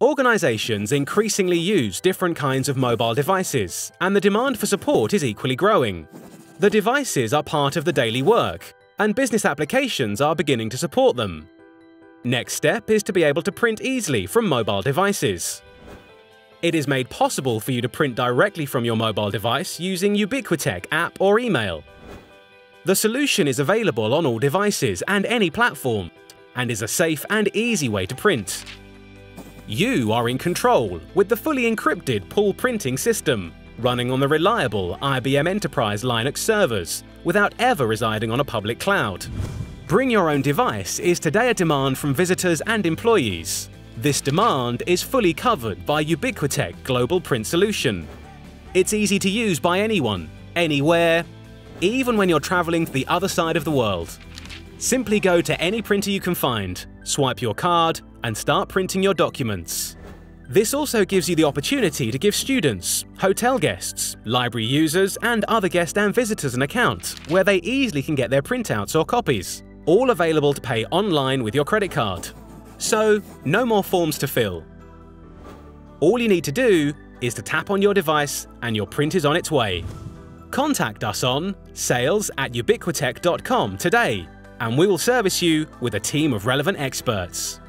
Organisations increasingly use different kinds of mobile devices, and the demand for support is equally growing. The devices are part of the daily work, and business applications are beginning to support them. Next step is to be able to print easily from mobile devices. It is made possible for you to print directly from your mobile device using Ubiquitech app or email. The solution is available on all devices and any platform, and is a safe and easy way to print. You are in control with the fully encrypted Pool printing system, running on the reliable IBM Enterprise Linux servers, without ever residing on a public cloud. Bring your own device is today a demand from visitors and employees. This demand is fully covered by Ubiquitech Global Print Solution. It's easy to use by anyone, anywhere, even when you're traveling to the other side of the world. Simply go to any printer you can find, swipe your card, and start printing your documents. This also gives you the opportunity to give students, hotel guests, library users, and other guests and visitors an account where they easily can get their printouts or copies all available to pay online with your credit card. So, no more forms to fill. All you need to do is to tap on your device and your print is on its way. Contact us on sales at ubiquitech.com today and we will service you with a team of relevant experts.